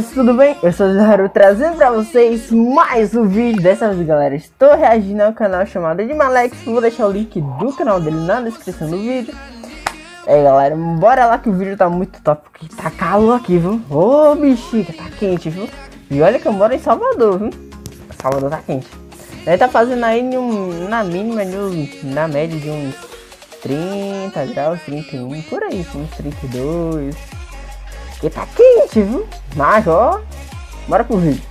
tudo bem? Eu sou o Zero trazendo pra vocês mais um vídeo Dessa vez galera, estou reagindo ao canal chamado de Malex Vou deixar o link do canal dele na descrição do vídeo É galera, bora lá que o vídeo tá muito top Porque tá calor aqui, viu? Ô bexiga, tá quente, viu? E olha que eu moro em Salvador, viu? Salvador tá quente Ele tá fazendo aí um, na mínima, na média de uns 30 graus, 31, por aí, uns 32 porque tá quente, viu? Mas, ó, bora pro vídeo.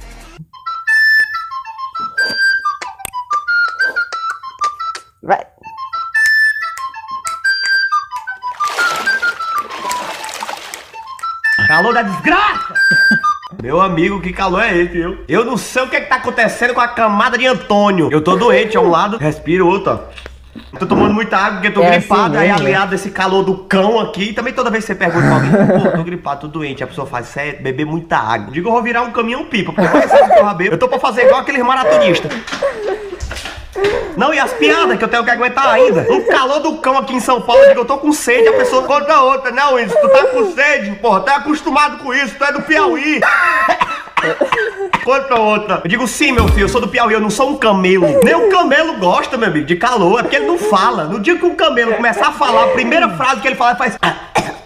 Vai. Calor da desgraça! Meu amigo, que calor é esse, viu? Eu não sei o que, é que tá acontecendo com a camada de Antônio. Eu tô doente a um lado, respiro outro, ó. Tô tomando muita água porque tô é gripado, assim aí aliado esse calor do cão aqui. também toda vez que você pergunta pra alguém, pô, tô gripado, tô doente, a pessoa faz certo, beber muita água. Digo, eu vou virar um caminhão pipa, porque vai sabe que eu. Eu tô pra fazer igual aqueles maratonistas. Não, e as piadas que eu tenho que aguentar ainda. Um calor do cão aqui em São Paulo, eu digo, eu tô com sede, a pessoa conta outra. Não, isso, tu tá com sede, porra, tá acostumado com isso, tu é do Piauí. Conta outra. Eu digo, sim, meu filho, eu sou do Piauí, eu não sou um camelo. Nem o camelo gosta, meu amigo, de calor, é porque ele não fala. No dia que o camelo começar a falar, a primeira frase que ele fala, faz...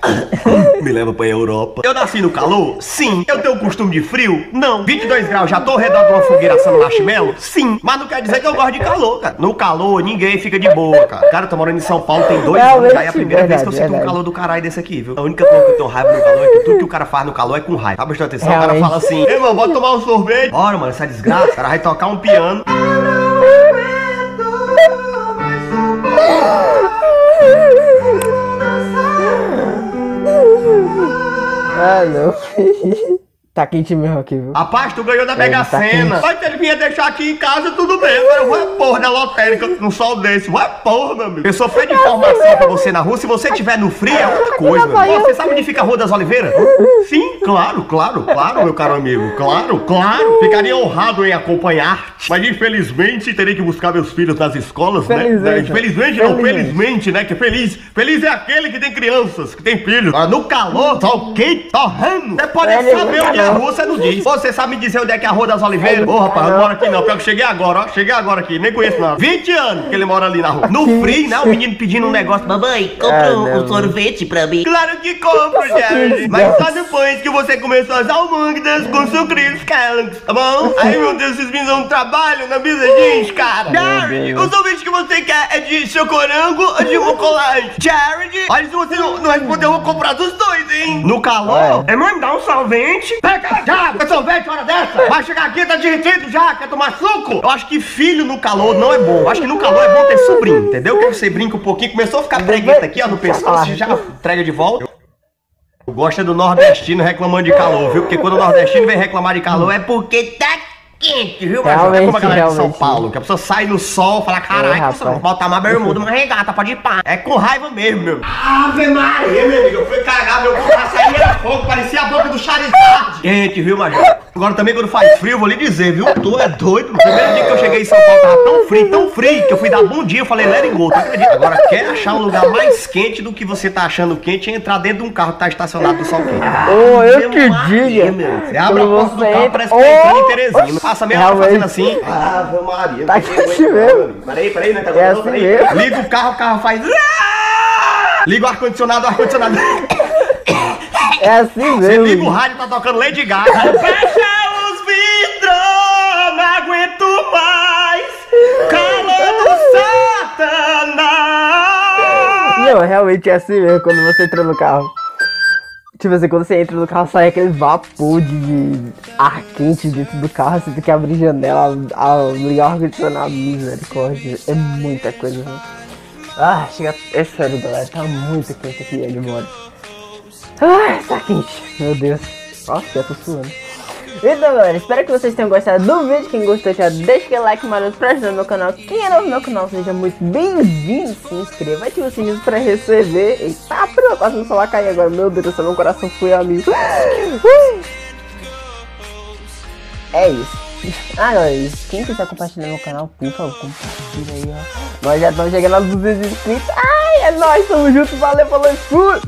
Me leva pra Europa. Eu nasci no calor? Sim. Eu tenho costume de frio? Não. 22 graus, já tô ao redor de uma fogueira assando marshmallow? Sim. Mas não quer dizer que eu gosto de calor, cara. No calor, ninguém fica de boa, cara. Cara, eu tô morando em São Paulo tem dois anos já é a primeira verdade, vez que eu sinto verdade. um calor do caralho desse aqui, viu? A única coisa que eu tenho raiva no calor é que tudo que o cara faz no calor é com raiva. Tá prestando atenção? Realmente. O cara fala assim, ei, mano, bota tomar um sorvete. Bora, mano, essa desgraça. O cara vai tocar um piano. Tá quente mesmo aqui, viu? Rapaz, tu ganhou da é, Mega tá Sena. Mas ele vinha deixar aqui em casa, tudo bem. Agora eu vou é porra da lotérica num sol desse. Vai porra, meu amigo. Eu sou feio de informação pra você na rua. Se você estiver no frio, é outra coisa, meu Você sabe onde fica a Rua das Oliveiras? Sim, claro, claro, claro, meu caro amigo. Claro, claro. Ficaria honrado em acompanhar-te. Mas infelizmente terei que buscar meus filhos nas escolas, né? Felizmente. Infelizmente não, felizmente, né? Que feliz. Feliz é aquele que tem crianças, que tem filhos. Mas no calor, sol quente, torrando. Você pode saber onde é a rua, você não diz. Você sabe me dizer onde é que é a Rua das Oliveiras? Ô, oh, rapaz, eu moro aqui não. Pior que cheguei agora, ó. Cheguei agora aqui, nem conheço não. 20 anos que ele mora ali na rua. No frio, né? O menino pedindo um negócio. Mamãe, compra ah, um, um sorvete pra mim. Claro que compro, Jared. Mas só depois que você começou as almôndegas com sucrilhos Kellogg's, tá bom? Ai, meu Deus, vocês me dão trabalho na mesa jeans, cara. Jared, o sorvete que você quer é de chocorango ou de chocolate? Jared, olha, se você não, não responder, eu vou comprar dos dois, hein? No calor, é, é mandar um sorvete. Pega, já, é sorvete hora dessa. Vai chegar aqui, tá derretido já, quer tomar suco? Eu acho que filho no calor não é bom. Eu acho que no calor é bom ter sobrinho, entendeu? Que você brinca um pouquinho, começou a ficar pregueta aqui, ó, no pescoço, já entrega de volta. Gosta do nordestino reclamando de calor, viu? Porque quando o nordestino vem reclamar de calor é porque tá quente, viu, Realmente, é como a galera de São Paulo, que a pessoa sai no sol e fala, caralho, vou botar uma bermuda, uma regata, pode ir pá. É com raiva mesmo, meu. Ave Maria, meu amigo, eu fui cagar, meu cu sair era fogo, parecia a boca do Charizard. Quente, viu, Major? Agora também quando faz frio, vou lhe dizer, viu? Tu é doido. No primeiro dia que eu cheguei em São Paulo, tava tão frio, tão frio, que eu fui dar bom dia, eu falei, let it go, tu acredita? Agora, quer achar um lugar mais quente do que você tá achando quente e entrar dentro de um carro que tá estacionado no sol quente. Ô, oh, eu que diga. Você abre a porta do carro, parece que tá entrando em Teresina. Passa meia hora fazendo assim. Ave Maria. Tá aqui assim mesmo. Peraí, peraí, né? Tá é assim mesmo. Liga o carro, o carro faz... Liga o ar-condicionado, o ar-condicionado... É assim mesmo. Você liga o rádio, tá tocando Lady Gaga. Fecha realmente é assim mesmo quando você entra no carro. Tipo assim, quando você entra no carro, sai aquele vapor de ar quente dentro do carro, você tem que abrir janela, ligar o ar-condicionado, misericórdia. É muita coisa, né? Ah, chega. É sério, galera, tá muito quente aqui onde mora. Ai, tá quente. Meu Deus. Nossa, já tô suando. Então galera, espero que vocês tenham gostado do vídeo. Quem gostou já deixa aquele like maroto pra ajudar no meu canal. Quem é novo no meu canal, seja muito bem-vindo. Se inscreva, ative o sininho pra receber. Eita, pronto, quase meu celular cair agora. Meu Deus meu coração foi amigo. É isso. Ah, galera, quem quiser compartilhar meu canal, por favor, compartilha aí, ó. Nós já estamos chegando aos 200 inscritos. Ai, é nóis, tamo junto, valeu, falou, fui!